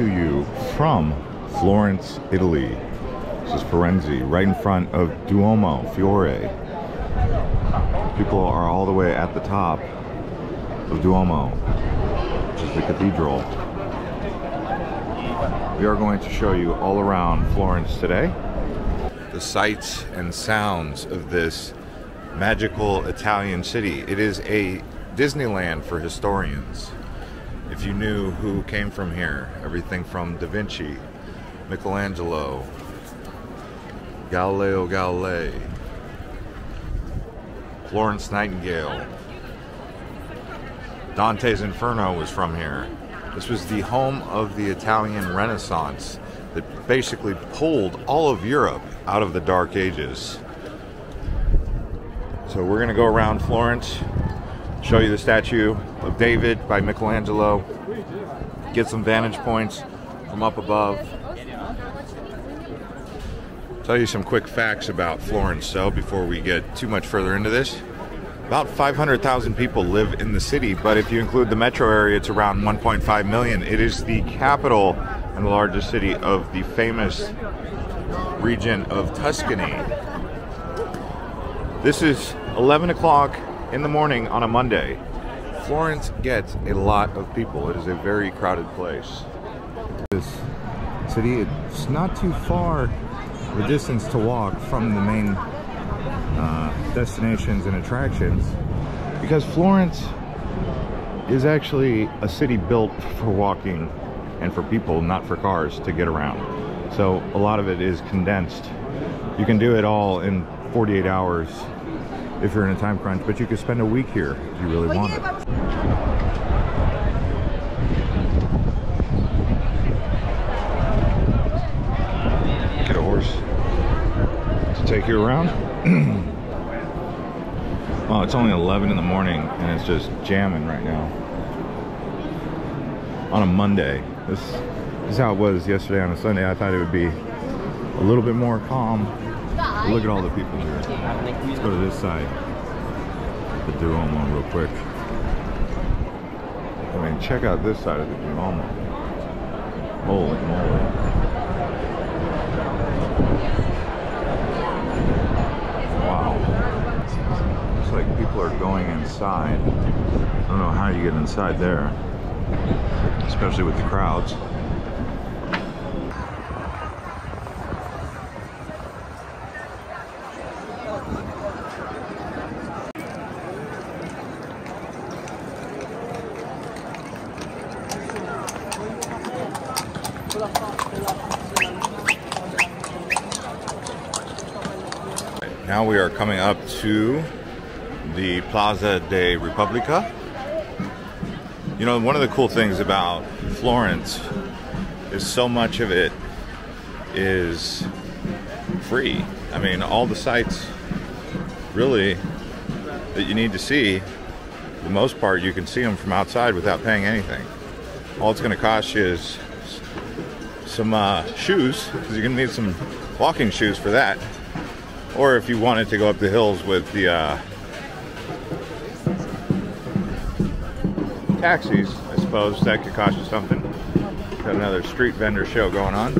To you from Florence, Italy. This is Firenze, right in front of Duomo Fiore. People are all the way at the top of Duomo, which is the cathedral. We are going to show you all around Florence today. The sights and sounds of this magical Italian city. It is a Disneyland for historians. If you knew who came from here, everything from Da Vinci, Michelangelo, Galileo Galilei, Florence Nightingale, Dante's Inferno was from here. This was the home of the Italian Renaissance that basically pulled all of Europe out of the Dark Ages. So we're going to go around Florence, show you the statue of David by Michelangelo, get some vantage points from up above. Tell you some quick facts about Florence, so before we get too much further into this. About 500,000 people live in the city, but if you include the metro area, it's around 1.5 million. It is the capital and the largest city of the famous region of Tuscany. This is 11 o'clock in the morning on a Monday. Florence gets a lot of people. It is a very crowded place. This city, it's not too far the distance to walk from the main uh, destinations and attractions because Florence is actually a city built for walking and for people, not for cars to get around. So a lot of it is condensed. You can do it all in 48 hours if you're in a time crunch, but you could spend a week here if you really want it. Get a horse to take you around. well, it's only 11 in the morning and it's just jamming right now. On a Monday. This, this is how it was yesterday on a Sunday. I thought it would be a little bit more calm. Look at all the people here. Let's go to this side. The Duomo real quick. I mean, check out this side of the Duomo. Holy moly. Wow. Looks like people are going inside. I don't know how you get inside there, especially with the crowds. Now we are coming up to the Plaza de Repubblica. You know, one of the cool things about Florence is so much of it is free. I mean, all the sites really that you need to see, the most part, you can see them from outside without paying anything. All it's going to cost you is some uh, shoes, because you're going to need some walking shoes for that. Or if you wanted to go up the hills with the uh, taxis, I suppose that could cost you something. Got another street vendor show going on.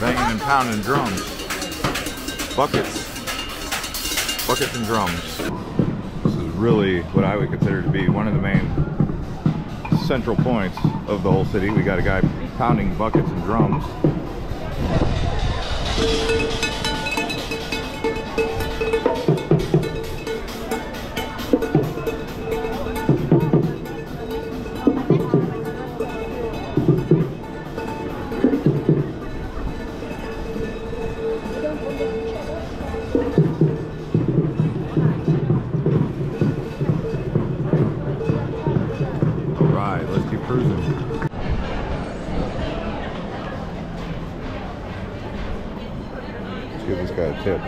Banging and pounding drums. Buckets. Buckets and drums. Really what I would consider to be one of the main central points of the whole city. We got a guy pounding buckets and drums. A tip.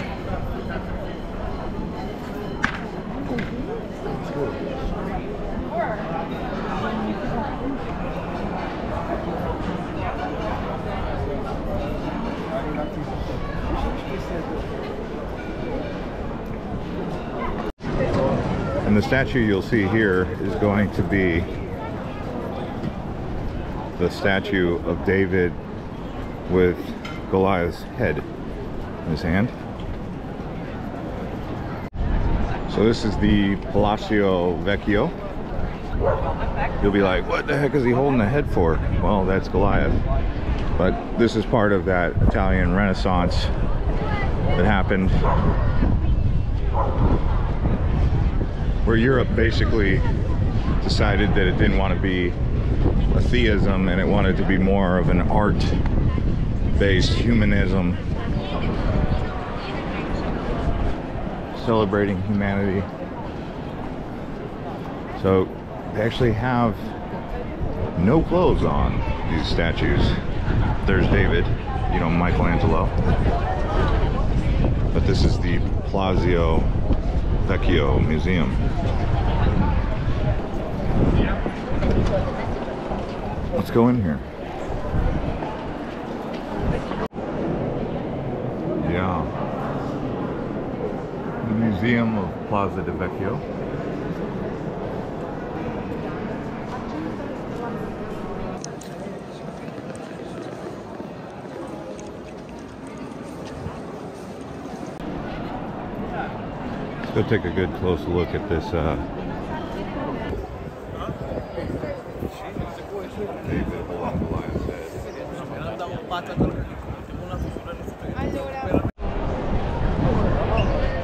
And the statue you'll see here is going to be the statue of David with Goliath's head in his hand. So this is the Palazzo Vecchio. You'll be like, what the heck is he holding the head for? Well, that's Goliath. But this is part of that Italian Renaissance that happened where Europe basically decided that it didn't want to be a theism and it wanted to be more of an art based humanism celebrating humanity. So they actually have no clothes on these statues. There's David you know Michelangelo. But this is the Palazzo Vecchio Museum. Let's go in here yeah the Museum of Plaza de Vecchio. Let's go take a good close look at this uh, David holding Goliath's head.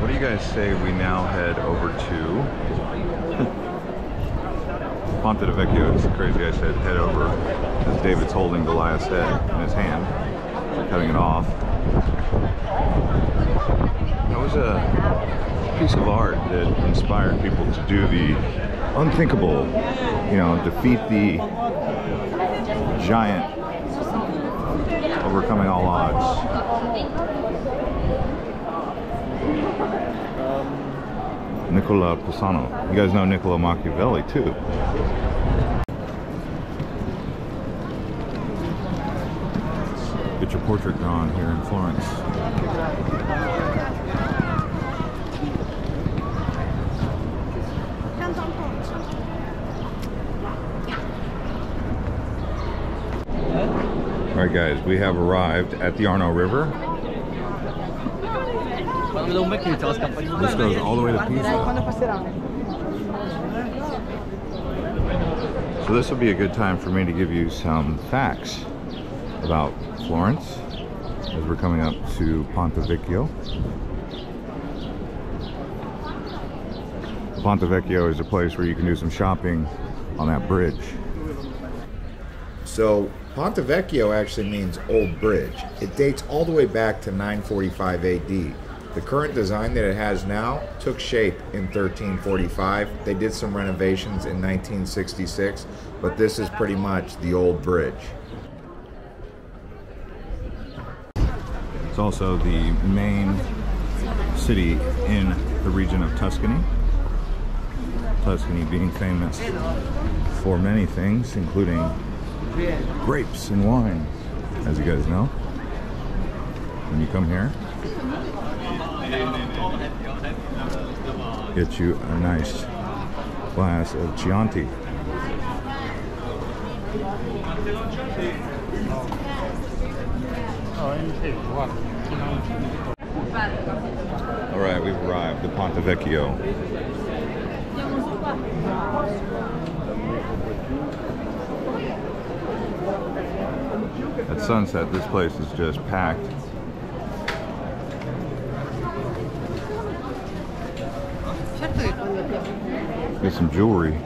What do you guys say we now head over to Ponte de Vecchio? It's crazy I said head over as David's holding Goliath's head in his hand, cutting it off. That was a piece of art that inspired people to do the unthinkable, you know, defeat the giant, overcoming all odds. Nicola Pisano. You guys know Nicola Machiavelli too. Get your portrait drawn here in Florence. All right, guys, we have arrived at the Arno River. This goes all the way to Pisa. So this will be a good time for me to give you some facts about Florence as we're coming up to Ponte Vecchio. Ponte Vecchio is a place where you can do some shopping on that bridge. So Ponte Vecchio actually means old bridge. It dates all the way back to 945 AD. The current design that it has now took shape in 1345. They did some renovations in 1966, but this is pretty much the old bridge. It's also the main city in the region of Tuscany. Tuscany being famous for many things, including grapes and wine, as you guys know. When you come here, get you a nice glass of Chianti. All right, we've arrived at Ponte Vecchio. At sunset, this place is just packed. Get some jewelry.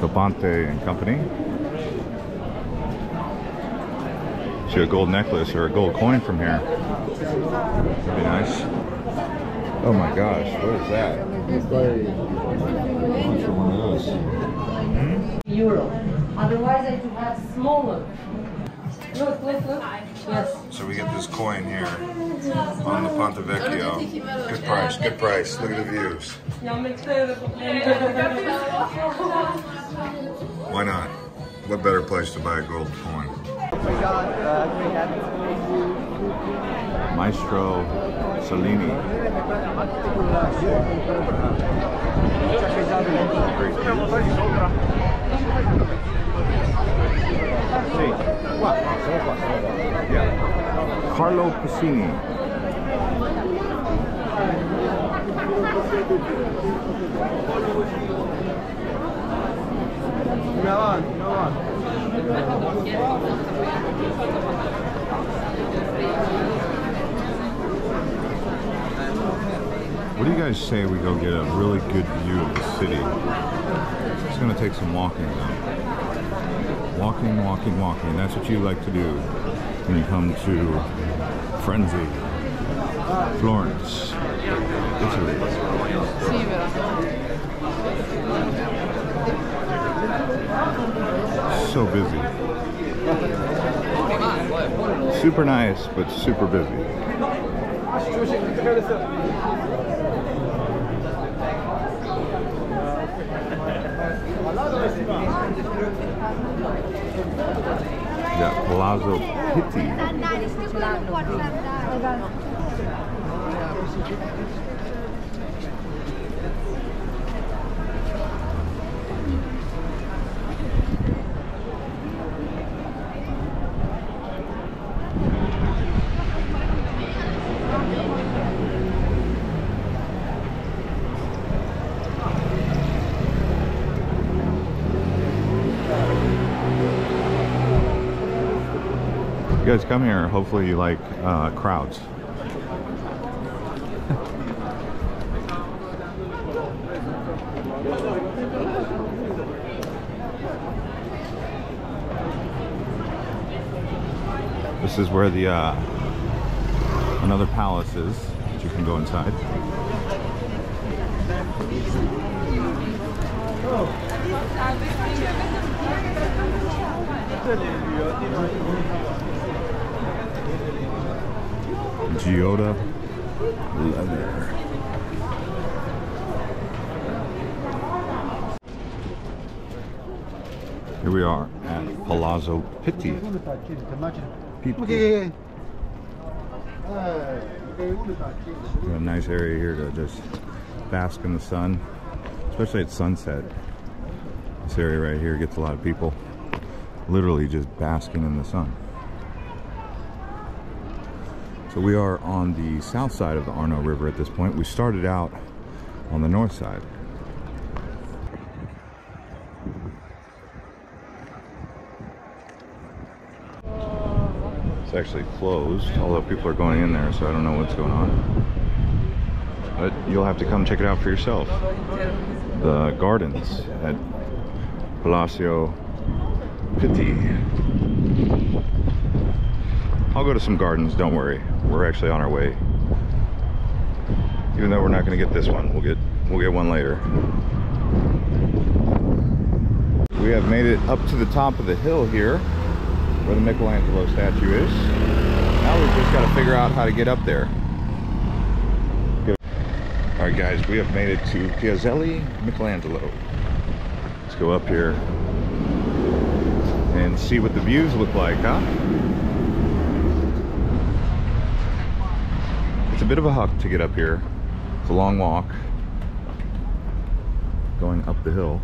Capante and Company. See a gold necklace or a gold coin from here. That'd be nice. Oh my gosh, what is that? How for one of those? euro. Otherwise, I would have smaller. Look, look, look. Yes. So we get this coin here on the Ponte Vecchio. Good price, good price. Look at the views. Why not? What better place to buy a gold coin? Maestro Salini. Yeah. Carlo Piscini. What do you guys say we go get a really good view of the city? It's gonna take some walking though. Walking, walking, walking. That's what you like to do when you come to Firenze, Florence, Italy. So busy. Super nice, but super busy. Yeah, Palazzo hitting. Guys come here. Hopefully, you like uh, crowds. this is where the uh, another palace is that you can go inside. Giota leather. Here we are at Palazzo Pitti. Pitti. We a nice area here to just bask in the sun, especially at sunset. This area right here gets a lot of people literally just basking in the sun. So we are on the south side of the Arno River at this point. We started out on the north side. It's actually closed, although people are going in there, so I don't know what's going on. But you'll have to come check it out for yourself. The gardens at Palacio Pitti. I'll go to some gardens, don't worry. We're actually on our way. Even though we're not gonna get this one, we'll get we'll get one later. We have made it up to the top of the hill here where the Michelangelo statue is. Now we've just got to figure out how to get up there. All right, guys, we have made it to Piazzelli Michelangelo. Let's go up here and see what the views look like, huh? A bit of a huck to get up here. It's a long walk going up the hill.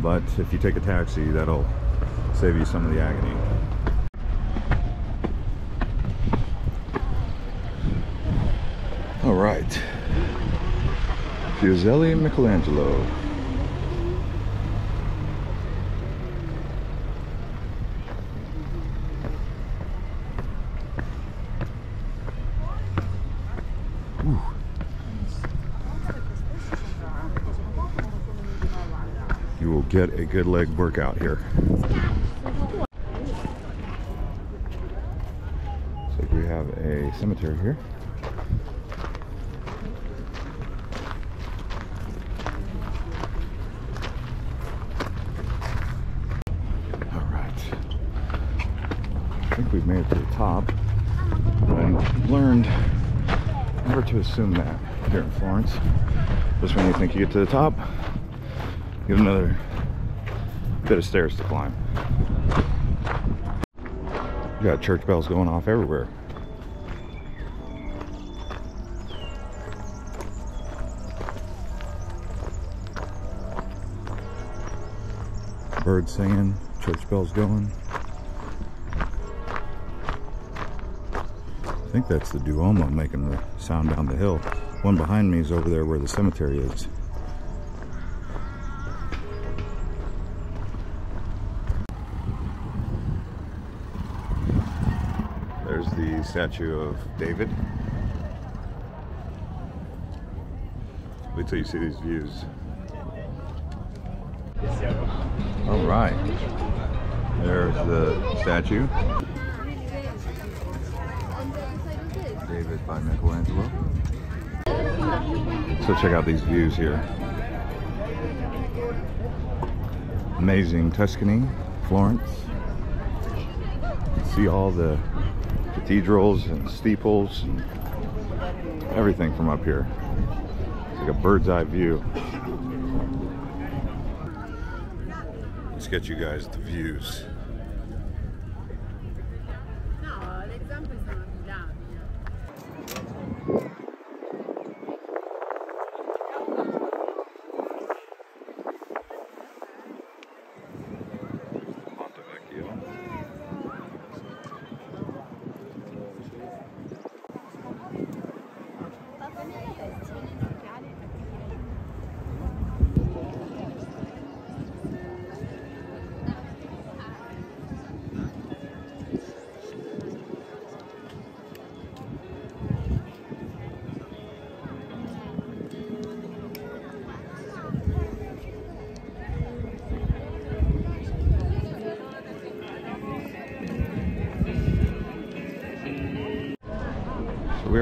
But if you take a taxi, that'll save you some of the agony. All right. Piazzelli Michelangelo. Get a good leg workout here. So we have a cemetery here. All right. I think we've made it to the top. I learned never to assume that here in Florence. Just when you think you get to the top, you have another bit of stairs to climb. Got church bells going off everywhere. Birds singing, church bells going. I think that's the Duomo making the sound down the hill. One behind me is over there where the cemetery is. Statue of David. Wait till you see these views. All right. There's the statue. David by Michelangelo. So check out these views here. Amazing Tuscany, Florence. See all the cathedrals and steeples and everything from up here. It's like a bird's eye view. Let's get you guys the views.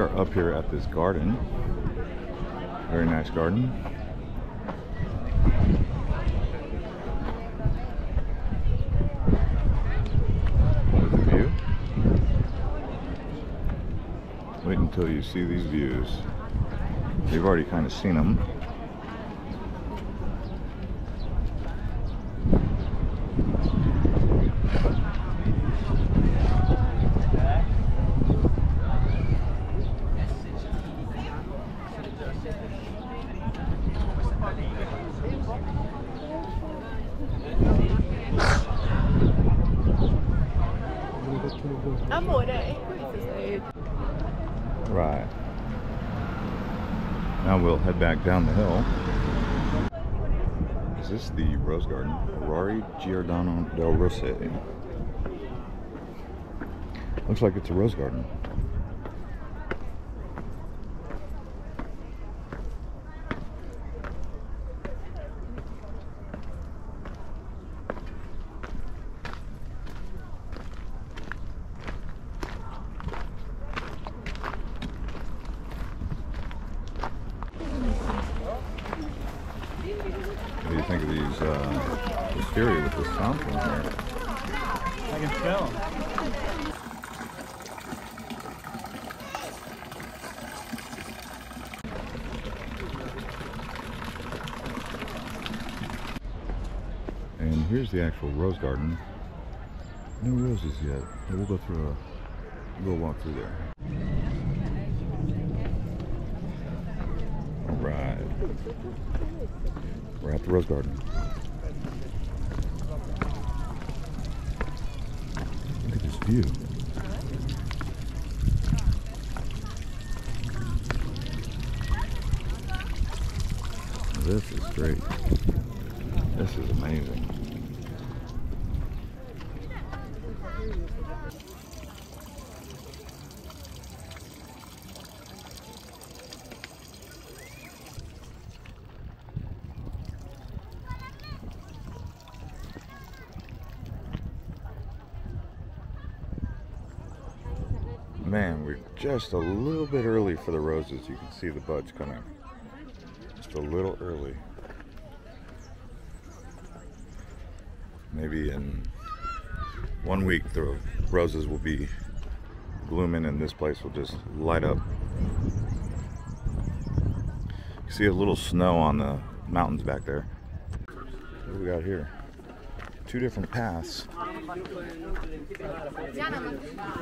Are up here at this garden. Very nice garden. The view. Wait until you see these views. You've already kind of seen them. We'll head back down the hill. Is this the Rose Garden? Aurori Giordano del Rossi. Looks like it's a rose garden. What do you think of these uh, Wisteria with this fountain here? I can smell 'em. And here's the actual rose garden. No roses yet. But we'll go through a we'll walk through there. Alright. We're at the rose garden. Look at this view. This is great. This is amazing. Man, we're just a little bit early for the roses. You can see the buds coming. Just a little early. Maybe in One week the roses will be blooming and this place will just light up. You see a little snow on the mountains back there. What do we got here? Two different paths. I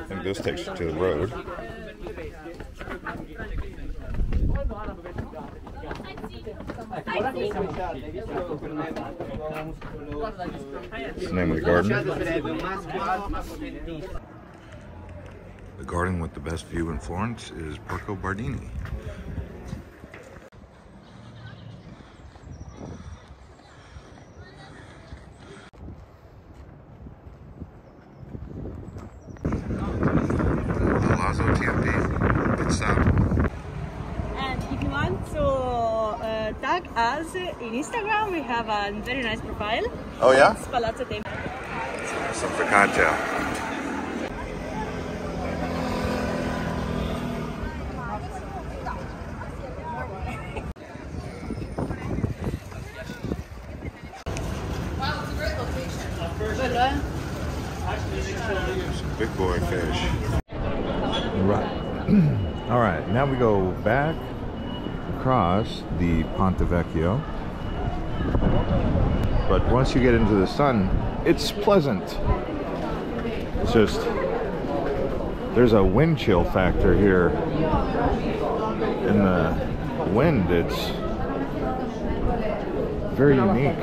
think this takes you to the road. What's the name of the garden? The garden with the best view in Florence is Parco Bardini. Palazzo Tempi. Good stop. And if you want to uh, tag us in Instagram, we have a very nice profile. Oh yeah? It's Palazzo Tempi. Some focaccia. Some big boy fish. Right. All right. Now we go back across the Ponte Vecchio. But once you get into the sun, it's pleasant. It's just there's a wind chill factor here. In the wind, it's very unique.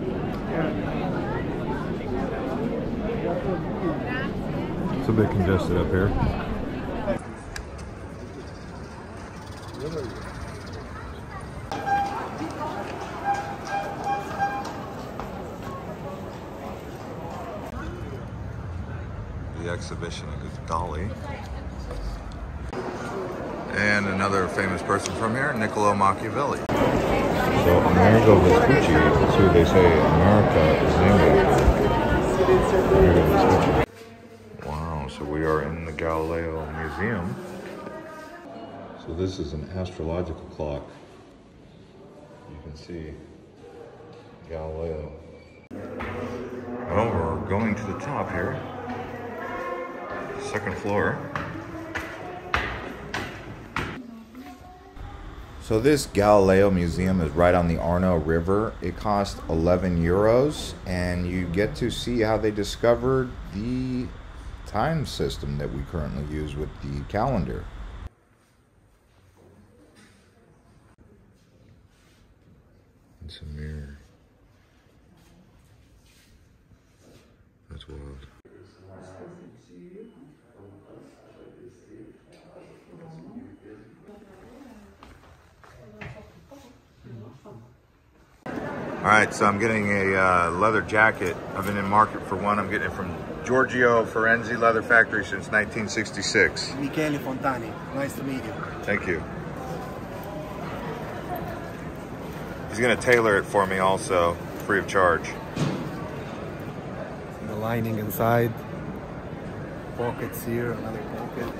a bit congested up here. Galileo Museum. So this is an astrological clock. You can see Galileo. Well, we're going to the top here. Second floor. So this Galileo Museum is right on the Arno River. It cost 11 euros, and you get to see how they discovered the time system that we currently use with the calendar. It's a mirror. That's wild. All right, so I'm getting a uh, leather jacket. I've been in market for one. I'm getting it from Giorgio Firenze Leather Factory since 1966. Michele Fontani. Nice to meet you. Thank you. He's gonna tailor it for me also, free of charge. The lining inside. Pockets here, another pocket.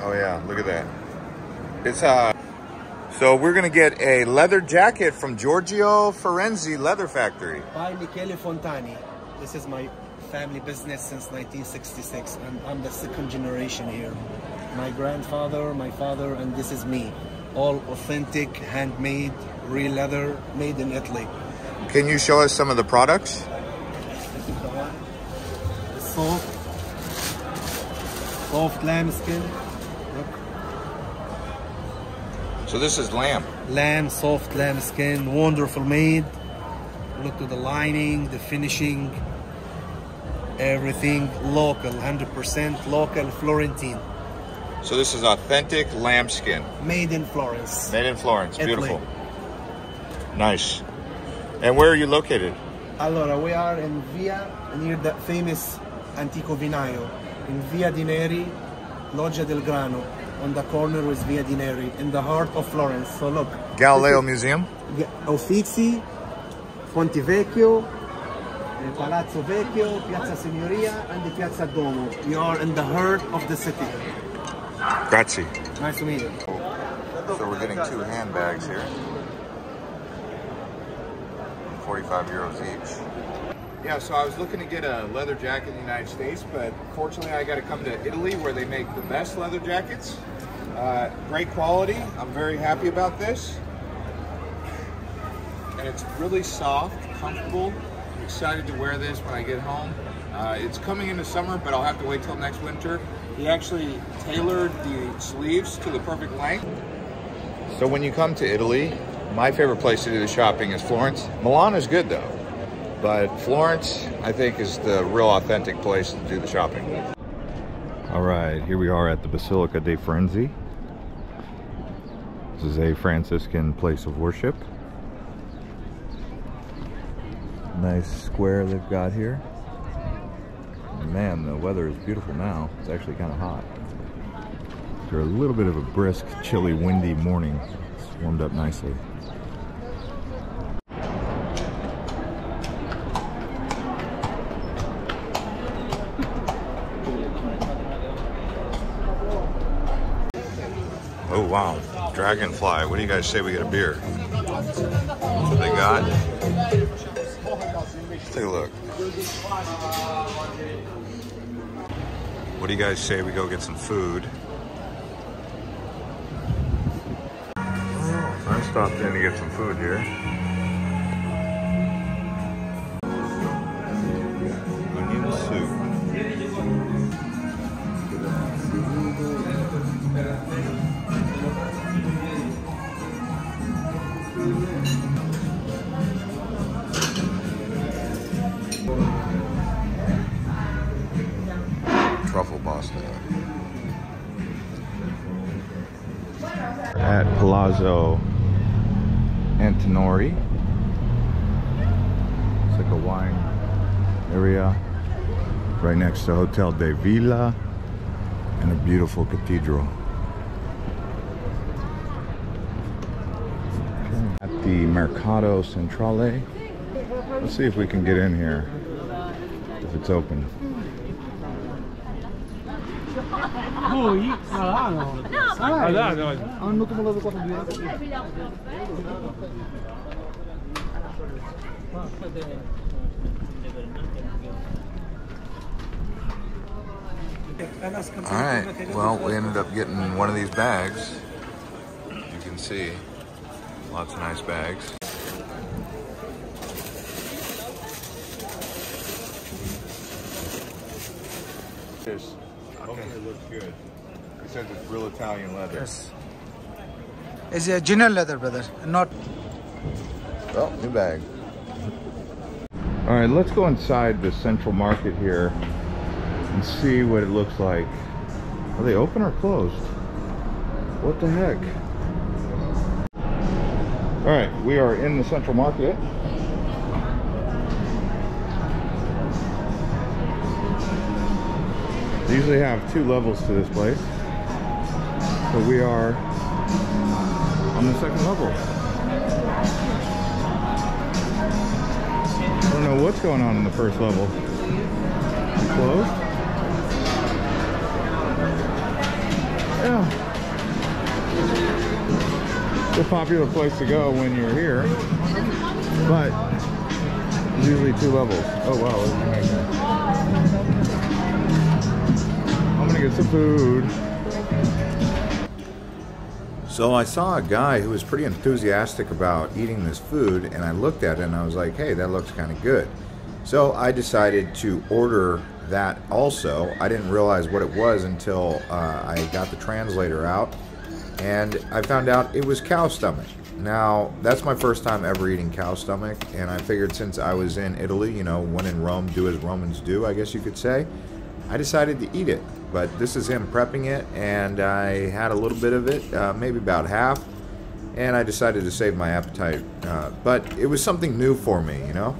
Oh yeah, look at that. It's uh so we're gonna get a leather jacket from Giorgio Firenze Leather Factory. By Michele Fontani. This is my family business since 1966 and I'm the second generation here. My grandfather, my father, and this is me. All authentic, handmade, real leather, made in Italy. Can you show us some of the products? Soft, soft lambskin. So this is lamb. lamb, soft lambskin, wonderful made. Look to the lining, the finishing, everything local, 100% local Florentine, So this is authentic lambskin, made in Florence. made in Florence. Italy. Beautiful. Nice. And where are you located? Allora, we are in Via, near the famous Antico Vinaio, in Via di Neri, Loggia del Grano, on the corner with Via di Neri, in the heart of Florence. So look, Galileo Museum. Uffizi, Ponte Vecchio, eh, Palazzo Vecchio, Piazza Signoria, and the Piazza Duomo. You are in the heart of the city. Grazie. Nice to meet you. So we're getting two handbags here. 45 euros each. Yeah, so I was looking to get a leather jacket in the United States, but fortunately I got to come to Italy where they make the best leather jackets. Uh, great quality. I'm very happy about this. And it's really soft, comfortable. I'm excited to wear this when I get home. Uh, it's coming into summer, but I'll have to wait till next winter. He actually tailored the sleeves to the perfect length. So when you come to Italy, my favorite place to do the shopping is Florence. Milan is good though, but Florence, I think, is the real authentic place to do the shopping. All right, here we are at the Basilica dei Ferenzi. This is a Franciscan place of worship. Nice square they've got here. Man, the weather is beautiful now. It's actually kind of hot. After a little bit of a brisk, chilly, windy morning, it's warmed up nicely. Oh wow, Dragonfly. What do you guys say we get a beer? What they got? Let's take a look. What do you guys say we go get some food? I stopped in to get some food here. Palazzo Antinori. It's like a wine area right next to Hotel de Villa and a beautiful cathedral. At the Mercado Centrale. Let's see if we can get in here. If it's open. All right. Well, we ended up getting one of these bags. You can see lots of nice bags. This hopefully looks good. He says it's real Italian leather. Yes. It's a genuine leather, brother, not Well, new bag. All right, let's go inside the central market here and see what it looks like. Are they open or closed? What the heck? All right, we are in the central market. They usually have two levels to this place. But we are on the second level. I don't know what's going on in the first level. Closed? Yeah. It's a popular place to go when you're here. But usually two levels. Oh wow. I'm gonna get some food. So I saw a guy who was pretty enthusiastic about eating this food, and I looked at it and I was like, hey, that looks kind of good. So I decided to order that also. I didn't realize what it was until uh, I got the translator out, and I found out it was cow stomach. Now, that's my first time ever eating cow stomach, and I figured since I was in Italy, you know, when in Rome, do as Romans do, I guess you could say, I decided to eat it. But this is him prepping it, and I had a little bit of it, uh, maybe about half, and I decided to save my appetite. Uh, but it was something new for me, you know?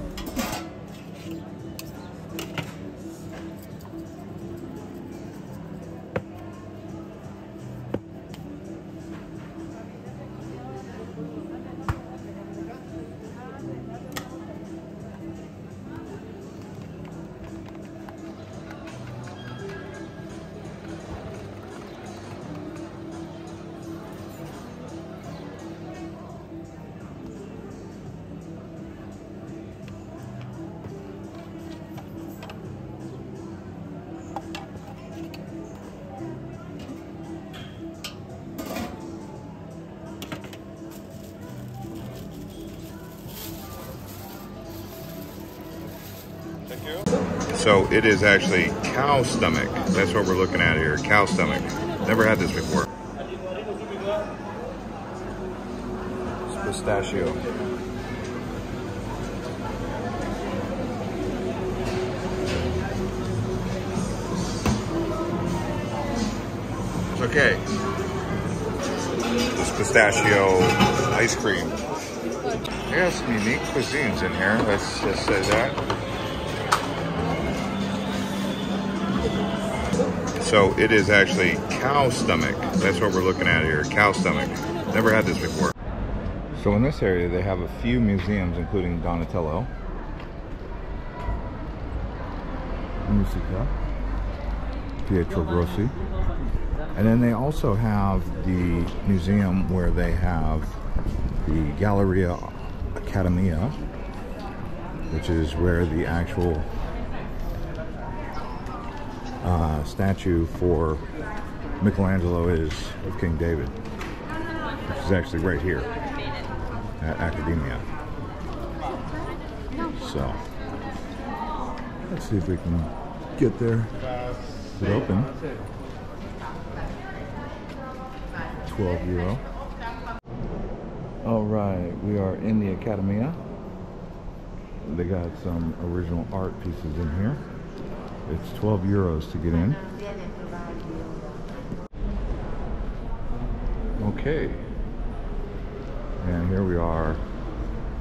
It is actually cow stomach. That's what we're looking at here. Cow stomach. Never had this before. It's pistachio. It's okay. It's pistachio ice cream. Have some unique cuisines in here. Let's just say that. So it is actually cow stomach. That's what we're looking at here, cow stomach. Never had this before. So in this area, they have a few museums, including Donatello. Musica. Pietro Grossi. And then they also have the museum where they have the Galleria Academia, which is where the actual uh, statue for Michelangelo is of King David, which is actually right here at Academia. So, let's see if we can get there. Is it open? 12 euro. All right, we are in the Academia. They got some original art pieces in here. It's 12 euros to get in. Okay. And here we are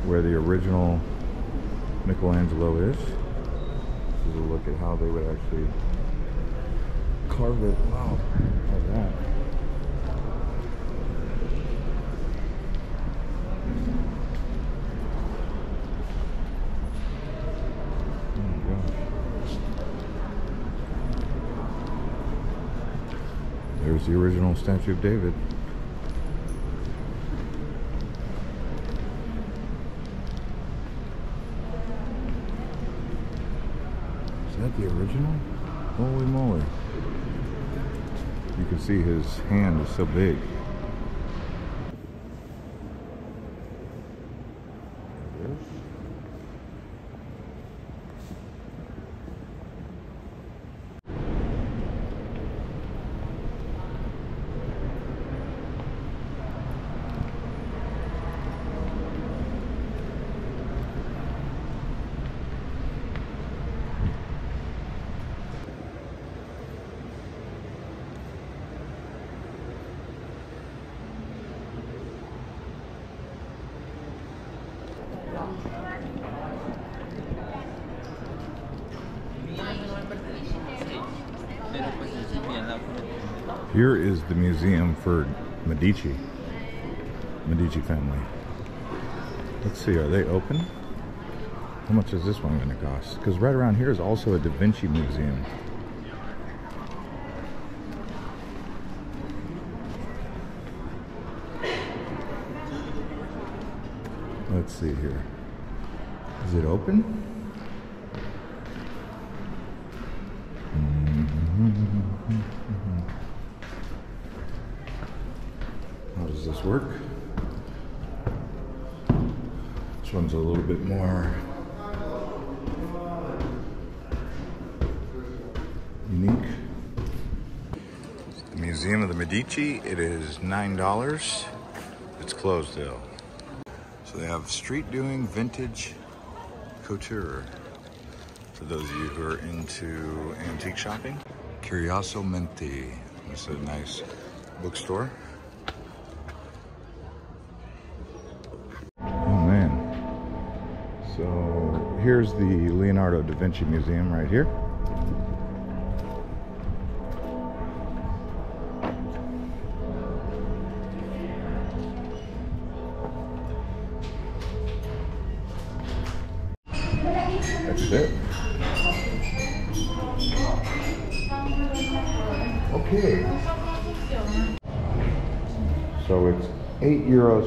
where the original Michelangelo is. This is a look at how they would actually carve it. Wow, look at that. Oh my gosh. There's the original statue of David. Is that the original? Holy moly. You can see his hand is so big. There it is. Here is the museum for Medici, Medici family. Let's see, are they open? How much is this one going to cost? Because right around here is also a Da Vinci museum. Let's see here. Is it open? Is $9. It's closed though. So they have street doing vintage couture. For those of you who are into antique shopping. Curioso Curiosamente. This is a nice bookstore. Oh man. So here's the Leonardo da Vinci Museum right here.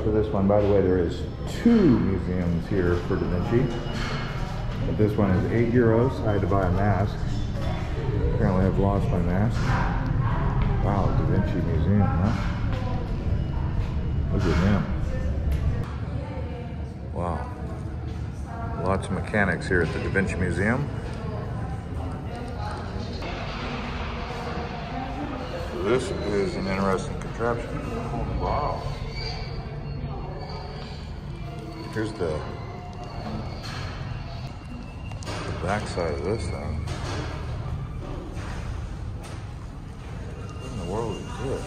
For this one. By the way, there is two museums here for Da Vinci. But this one is eight euros. I had to buy a mask. Apparently I've lost my mask. Wow, Da Vinci Museum, huh? Look at him. Wow. Lots of mechanics here at the Da Vinci Museum. So this is an interesting contraption. Wow. Here's the, the back side of this thing. What in the world is this?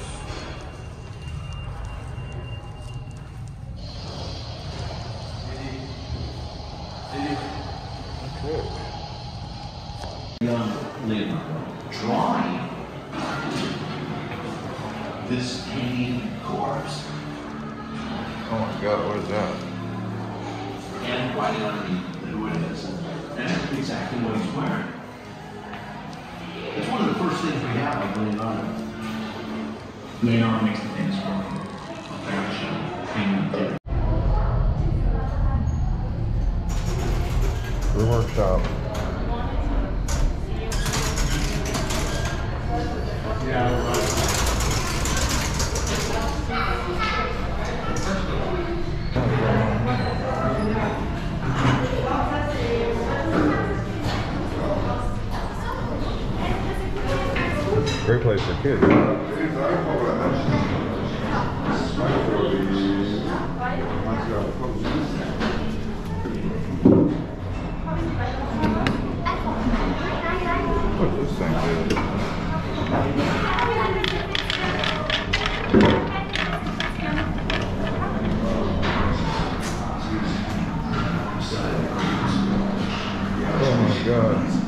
Young Leonardo drawing this hanging corpse Oh my god, what is that? And writing underneath who it is and that's exactly what he's wearing. It's one of the first things we have of Leonardo. Leonardo makes the famous work of Verrocchio, hanging there. Workshop. God.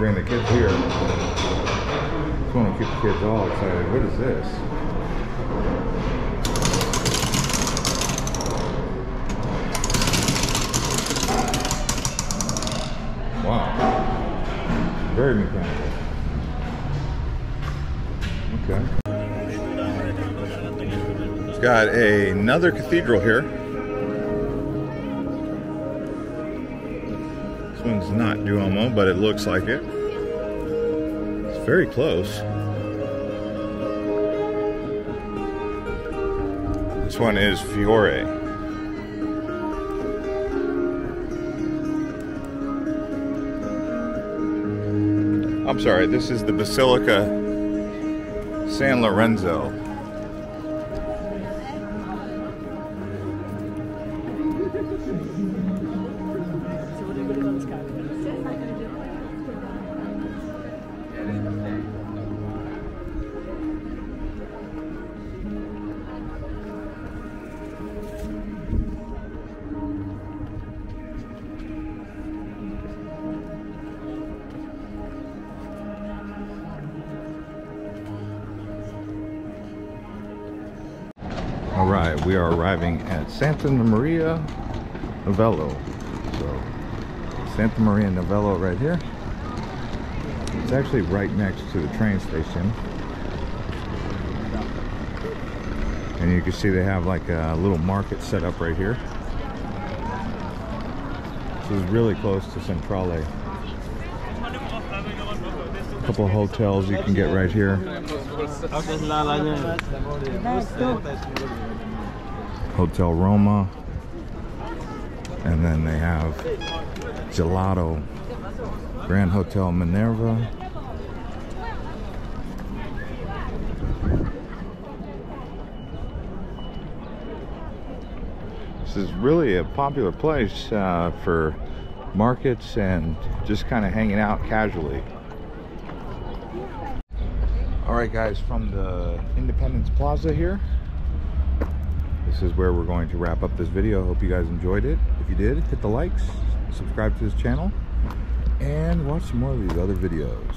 Bring the kids here. Just want to keep the kids all excited. What is this? Wow. Very mechanical. Okay. It's got another cathedral here. One's not Duomo, but it looks like it. It's very close. This one is Fiore. I'm sorry, this is the Basilica San Lorenzo. Santa Maria Novello. So, Santa Maria Novello right here. It's actually right next to the train station. And you can see they have like a little market set up right here. This is really close to Centrale. A couple of hotels you can get right here. Hotel Roma. And then they have Gelato. Grand Hotel Minerva. This is really a popular place uh, for markets and just kind of hanging out casually. All right, guys, from the Independence Plaza here, this is where we're going to wrap up this video. Hope you guys enjoyed it. If you did, hit the likes, subscribe to this channel, and watch some more of these other videos.